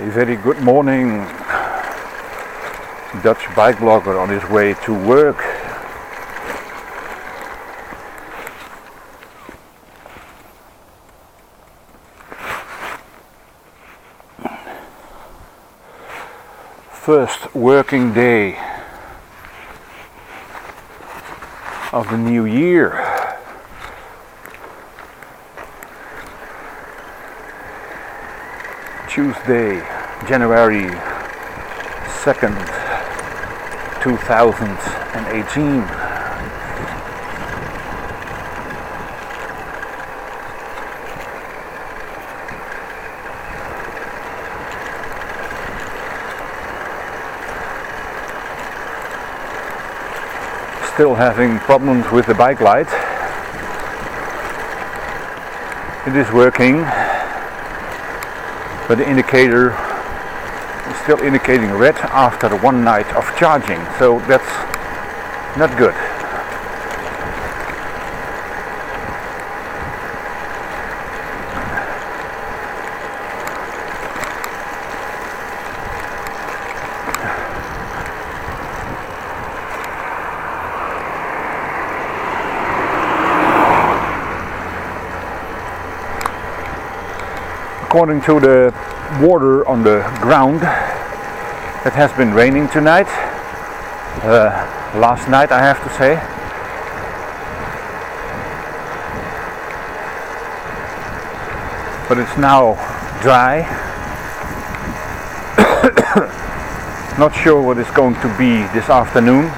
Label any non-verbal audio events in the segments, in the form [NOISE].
A very good morning. Dutch bike blogger on his way to work. First working day of the new year. Tuesday, January 2nd, 2018. Still having problems with the bike light. It is working but the indicator is still indicating red after one night of charging. So that's not good according to the water on the ground. It has been raining tonight. Uh, last night I have to say. But it's now dry. [COUGHS] Not sure what it's going to be this afternoon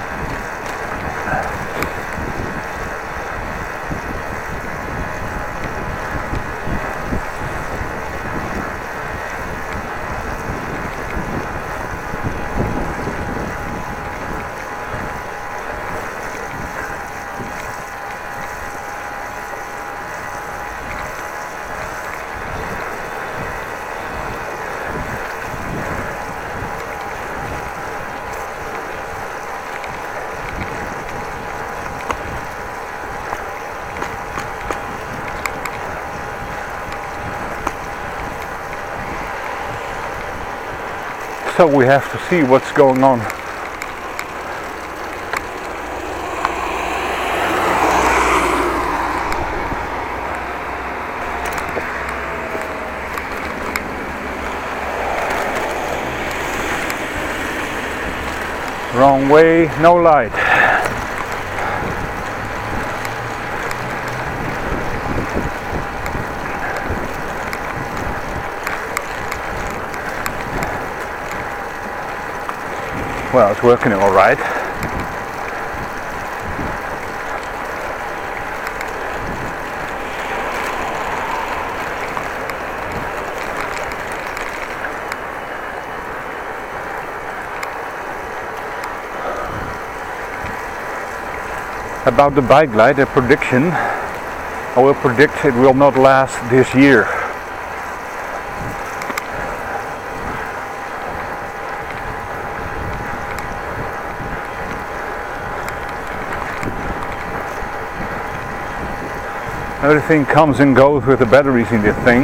so we have to see what's going on. Wrong way, no light. Well, it's working all right. About the bike light, a prediction. I will predict it will not last this year. Everything comes and goes with the batteries in this thing.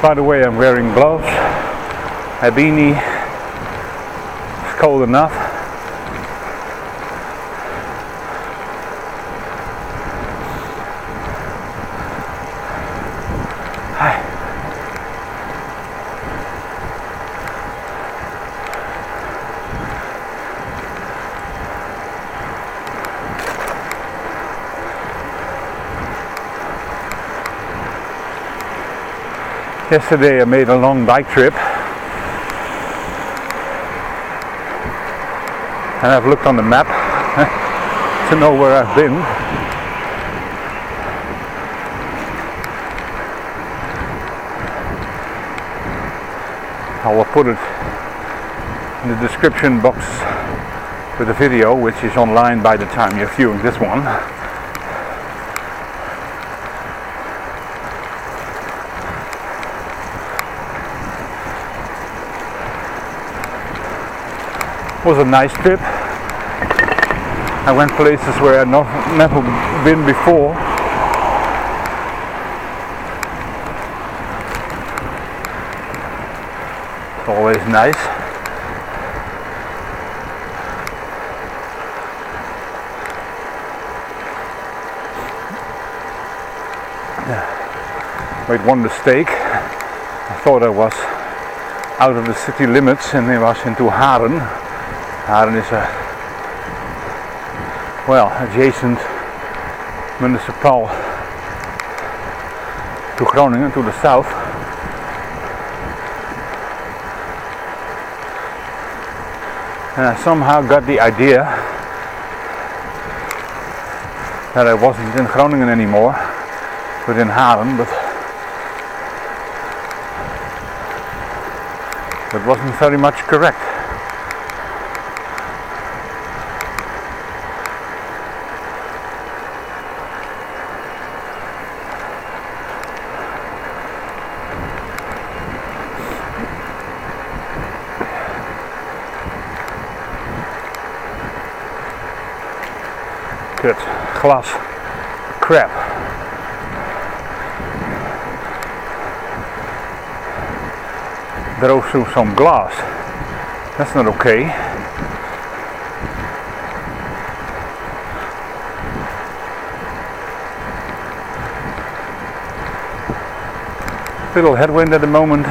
By the way, I'm wearing gloves, a beanie, cold enough. Yesterday I made a long bike trip and I've looked on the map [LAUGHS] to know where I've been. I will put it in the description box with the video, which is online by the time you're viewing this one. Was a nice trip. I went places where I'd not, never been before. It's always nice. Made one mistake. I thought I was out of the city limits and I was into Haren. Haren is a uh, well adjacent municipal to Groningen to the south. And I somehow got the idea that I wasn't in Groningen anymore, but in Haren, but that wasn't very much correct. Good glass crap. Drove through some glass. That's not okay. Little headwind at the moment.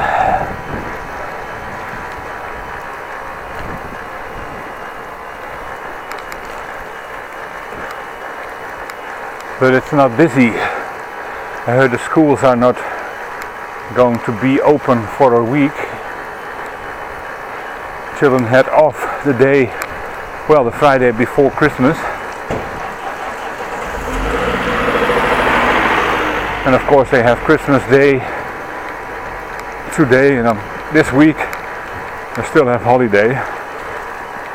But it's not busy. I heard the schools are not going to be open for a week. Children had off the day, well, the Friday before Christmas. And of course, they have Christmas Day today and um, this week. They still have holiday.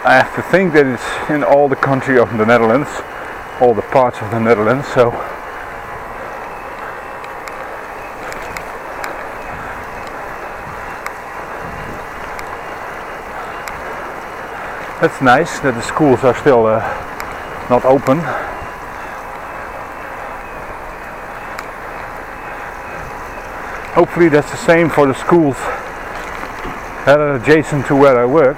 I have to think that it's in all the country of the Netherlands, all the parts of the Netherlands. So That's nice that the schools are still uh, not open. Hopefully that's the same for the schools that are adjacent to where I work.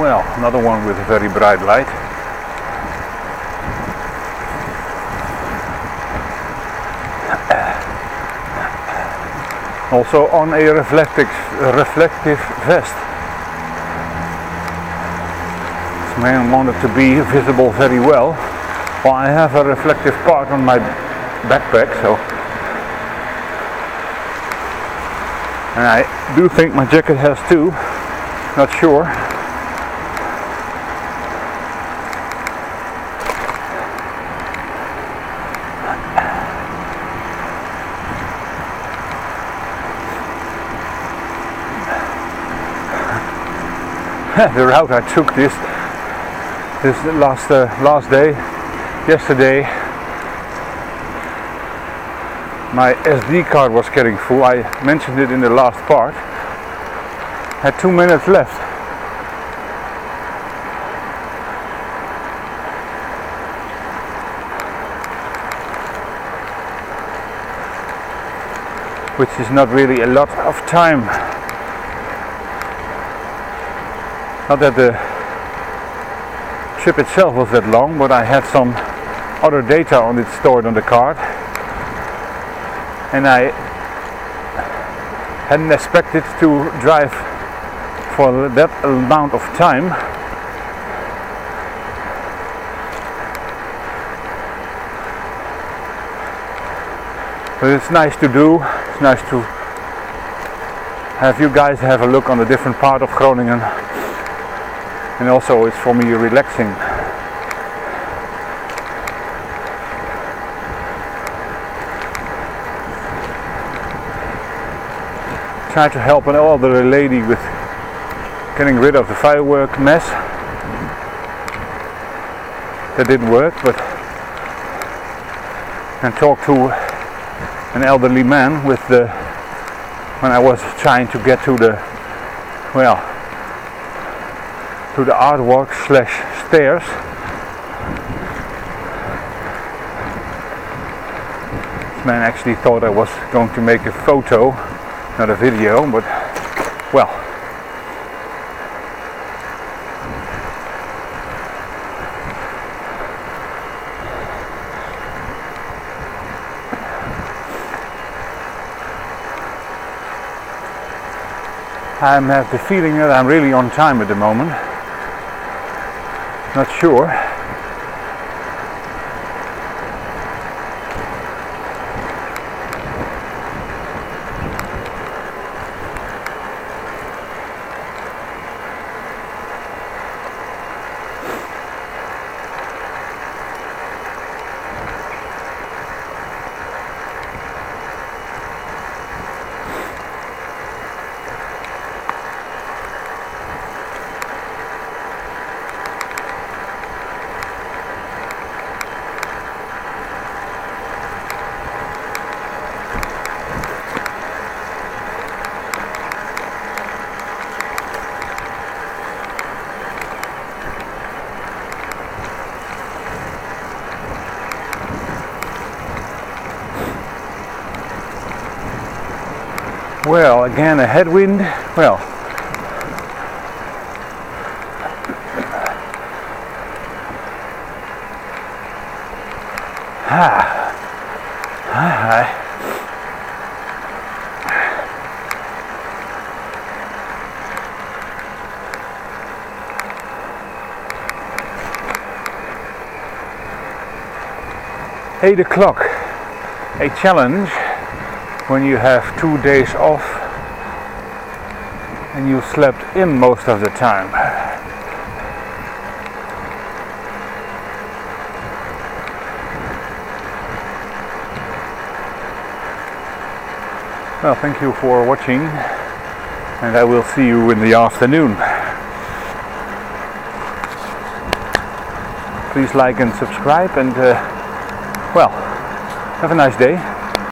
Well, another one with a very bright light. also on a reflective, reflective vest. This man wanted to be visible very well. Well, I have a reflective part on my backpack, so. And I do think my jacket has too, not sure. [LAUGHS] the route I took this this last uh, last day yesterday. My SD card was getting full. I mentioned it in the last part. Had two minutes left. Which is not really a lot of time Not that the trip itself was that long, but I had some other data on it stored on the card. And I hadn't expected to drive for that amount of time. But it's nice to do, it's nice to have you guys have a look on the different part of Groningen and also it's for me relaxing tried to help an elderly lady with getting rid of the firework mess. That didn't work, but and talk to an elderly man with the when I was trying to get to the well to the artwork slash stairs this man actually thought I was going to make a photo not a video but well I have the feeling that I'm really on time at the moment. Not sure. Well, again, a headwind. Well, ah, hi. Eight o'clock. A challenge when you have two days off and you slept in most of the time. Well, thank you for watching and I will see you in the afternoon. Please like and subscribe and uh, well, have a nice day.